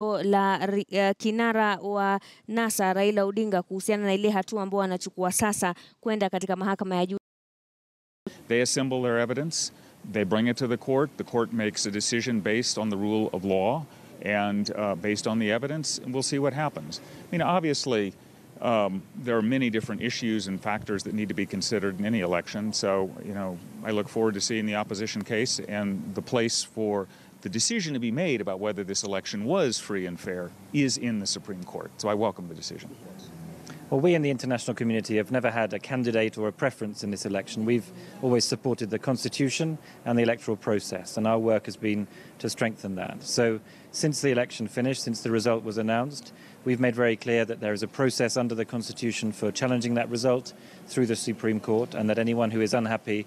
la uh, kinara wa NASA Raila Odinga kuhusiana na ile hatua ambayo anachukua sasa kwenda katika mahakama ya juu. They assemble their evidence, they bring it to the court, the court makes a decision based on the rule of law and uh, based on the evidence, and we'll see what happens. I mean, obviously, um, there are many different issues and factors that need to be considered in any election. So, you know, I look forward to seeing the opposition case and the place for the decision to be made about whether this election was free and fair is in the Supreme Court. So I welcome the decision. Well, we in the international community have never had a candidate or a preference in this election. We've always supported the Constitution and the electoral process, and our work has been to strengthen that. So, since the election finished, since the result was announced, we've made very clear that there is a process under the Constitution for challenging that result through the Supreme Court, and that anyone who is unhappy